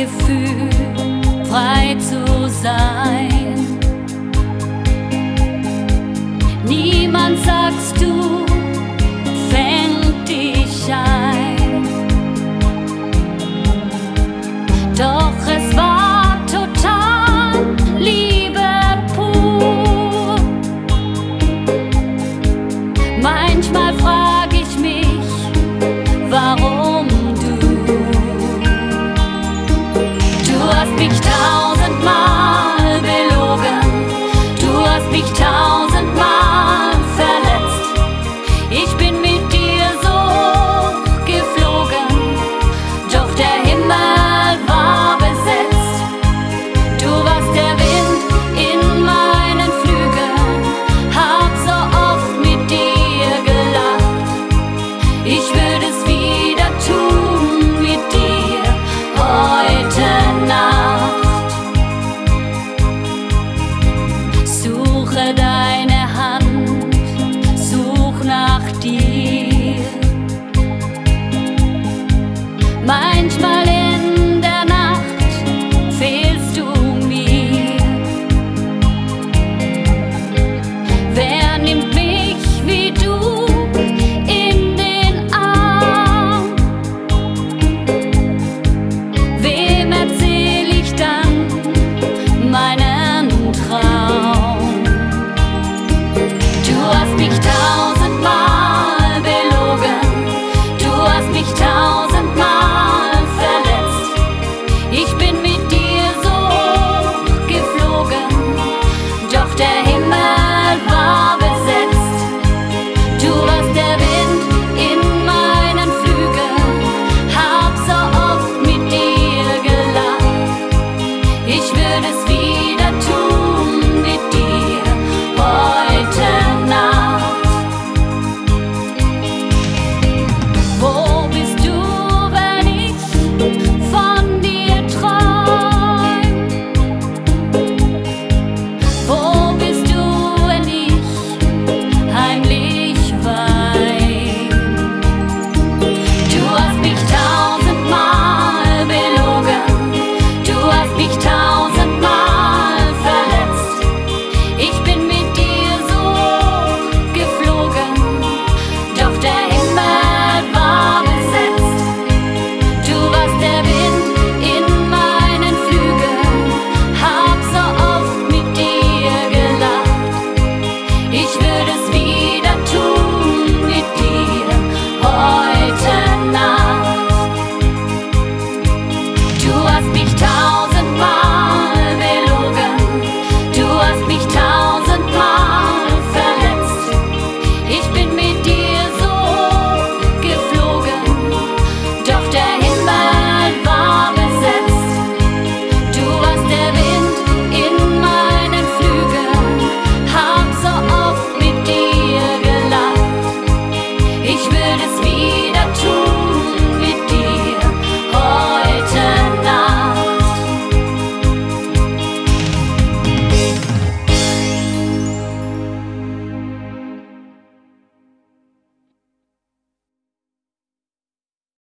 Gefühl, frei zu sein. Niemand sagst du, Manchmal